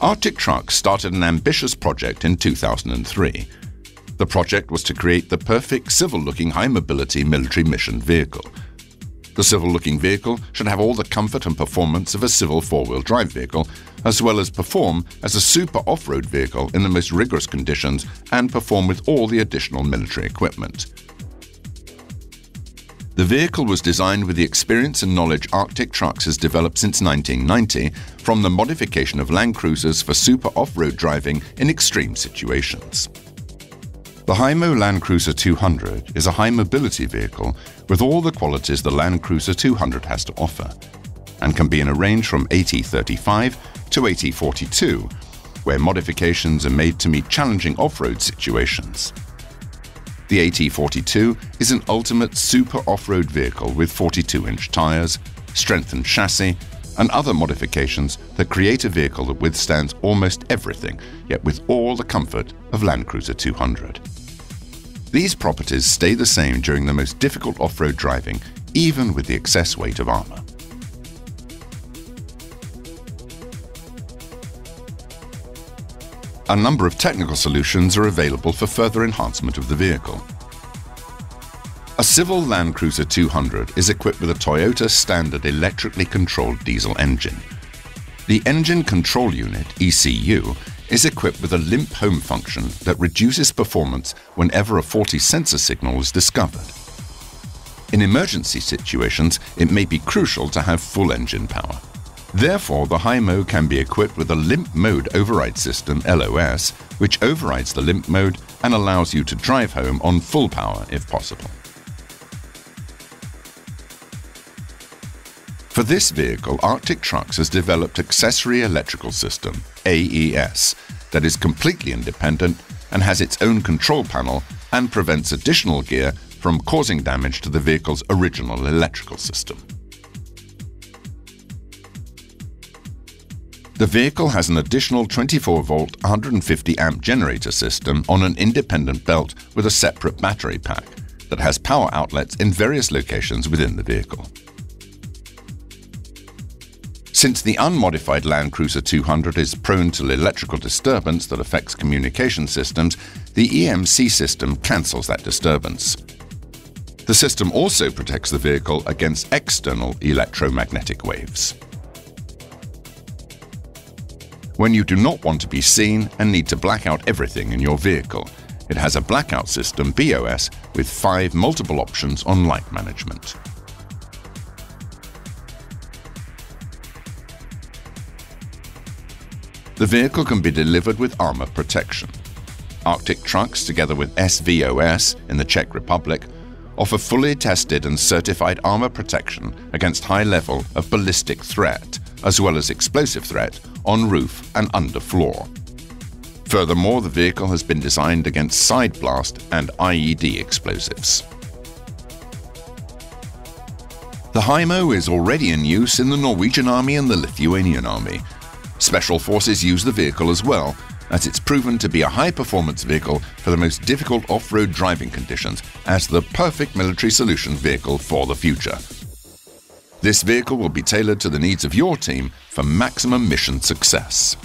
Arctic Trucks started an ambitious project in 2003. The project was to create the perfect civil looking high mobility military mission vehicle. The civil looking vehicle should have all the comfort and performance of a civil four wheel drive vehicle, as well as perform as a super off road vehicle in the most rigorous conditions and perform with all the additional military equipment. The vehicle was designed with the experience and knowledge Arctic Trucks has developed since 1990 from the modification of Land Cruisers for super off road driving in extreme situations. The Himo Land Cruiser 200 is a high mobility vehicle with all the qualities the Land Cruiser 200 has to offer, and can be in a range from AT35 to AT42, where modifications are made to meet challenging off road situations. The AT42 is an ultimate super off road vehicle with 42 inch tyres, strengthened chassis, and other modifications that create a vehicle that withstands almost everything, yet with all the comfort of Land Cruiser 200. These properties stay the same during the most difficult off-road driving, even with the excess weight of armour. A number of technical solutions are available for further enhancement of the vehicle. A civil Land Cruiser 200 is equipped with a Toyota standard electrically controlled diesel engine. The Engine Control Unit, ECU, is equipped with a limp home function that reduces performance whenever a faulty sensor signal is discovered. In emergency situations, it may be crucial to have full engine power. Therefore, the Himo can be equipped with a limp mode override system LOS, which overrides the limp mode and allows you to drive home on full power if possible. For this vehicle, Arctic Trucks has developed Accessory Electrical System, AES, that is completely independent and has its own control panel and prevents additional gear from causing damage to the vehicle's original electrical system. The vehicle has an additional 24 volt 150 amp generator system on an independent belt with a separate battery pack that has power outlets in various locations within the vehicle. Since the unmodified Land Cruiser 200 is prone to electrical disturbance that affects communication systems, the EMC system cancels that disturbance. The system also protects the vehicle against external electromagnetic waves. When you do not want to be seen and need to black out everything in your vehicle, it has a blackout system BOS with five multiple options on light management. The vehicle can be delivered with armor protection. Arctic Trucks, together with SVOS in the Czech Republic, offer fully tested and certified armor protection against high level of ballistic threat, as well as explosive threat on roof and under floor. Furthermore, the vehicle has been designed against side blast and IED explosives. The Himo is already in use in the Norwegian Army and the Lithuanian Army, Special Forces use the vehicle as well, as it's proven to be a high performance vehicle for the most difficult off road driving conditions as the perfect military solution vehicle for the future. This vehicle will be tailored to the needs of your team for maximum mission success.